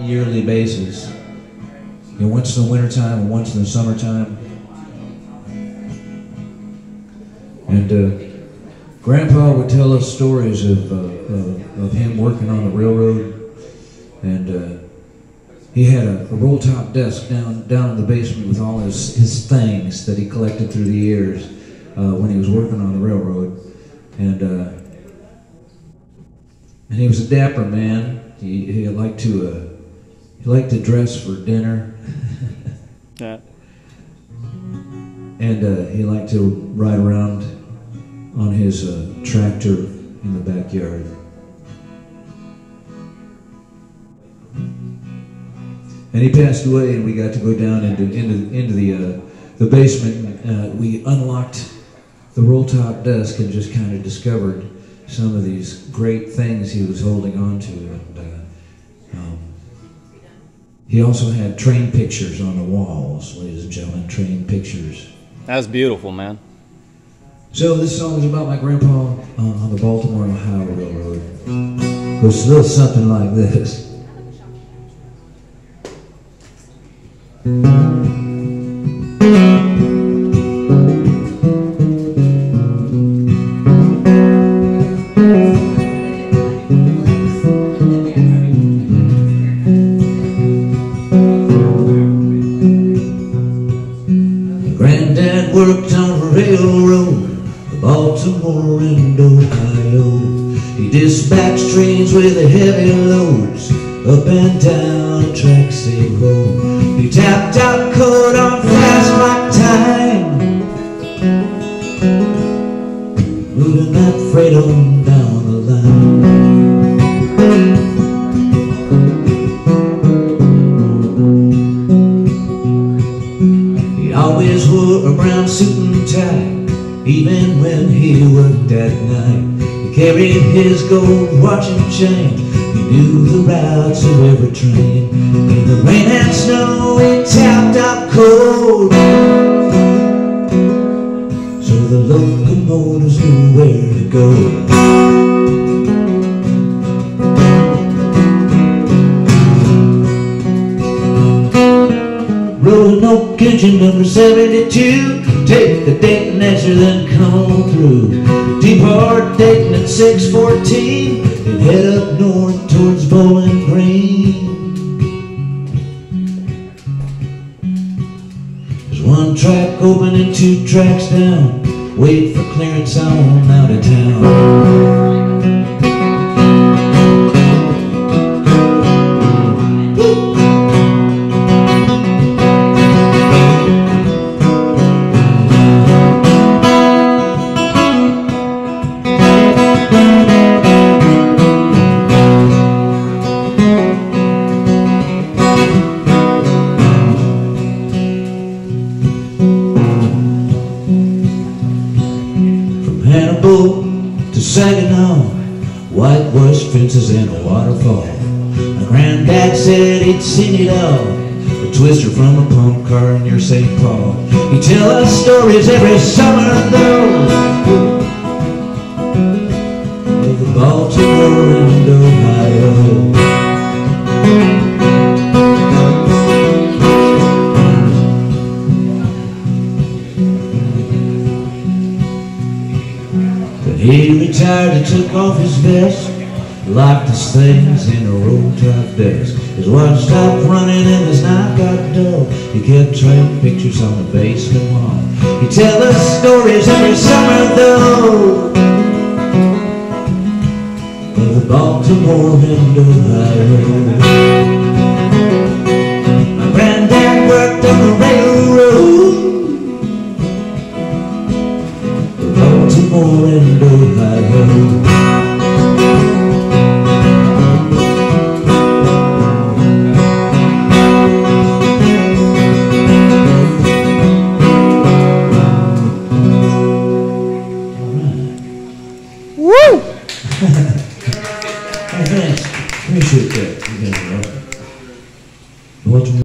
yearly basis. You know, once in the wintertime and once in the summertime. And uh, Grandpa would tell us stories of, uh, of, of him working on the railroad. And uh, he had a, a roll top desk down, down in the basement with all his, his things that he collected through the years uh, when he was working on the railroad. And, uh, and he was a dapper man. He, he liked to uh, he liked to dress for dinner. Yeah. And uh, he liked to ride around on his uh, tractor in the backyard. And he passed away, and we got to go down into into into the uh, the basement. Uh, we unlocked the roll top desk and just kind of discovered some of these great things he was holding on to. And uh, he also had train pictures on the walls, ladies and gentlemen, train pictures. That's beautiful, man. So this song is about my grandpa uh, on the Baltimore and Ohio Railroad. It goes a little something like this. Baltimore and Ohio. He dispatched trains with heavy loads up and down tracks they go. He tapped out code on fast like time, moving that freight on down the line. He always wore a brown suit and tie, even when he worked at night. He carried his gold watch and chain. He knew the routes of every train. In the rain and snow, he tapped out cold. So the locomotives knew where to go. Oak engine number 72 Take the Dayton answer then come on through. Depart Dayton at 614 And head up north towards Bowling Green. There's one track open and two tracks down. Wait for clearance on out of town to Saginaw, whitewashed fences and a waterfall. My granddad said he'd seen it all. A twister from a pump car near St. Paul. He'd tell us stories every summer though. He retired, he took off his vest, locked his things in a roll top desk. His watch stopped running and his knife got dull. He kept train pictures on the basement wall. He tell us stories every summer though. Of the Baltimore and Ohio. Take care.